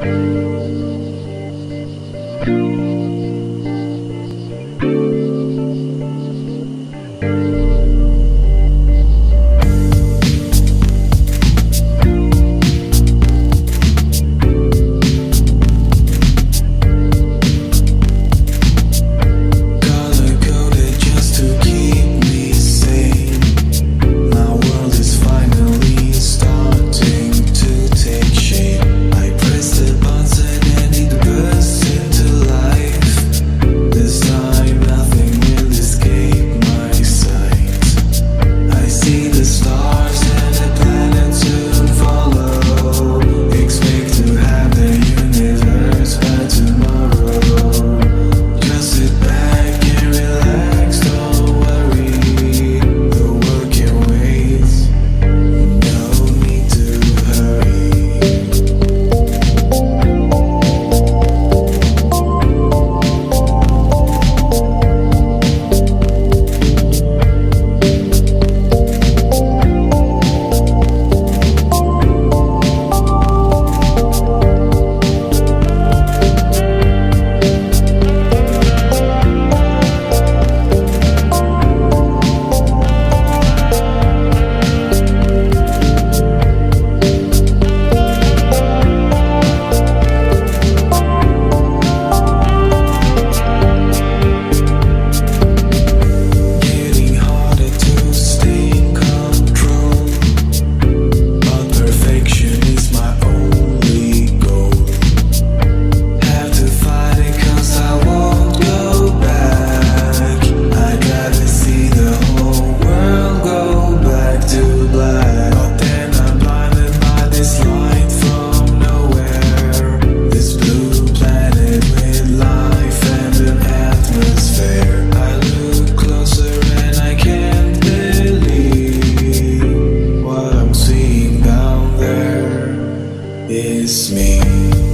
Thank you. It's me.